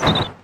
you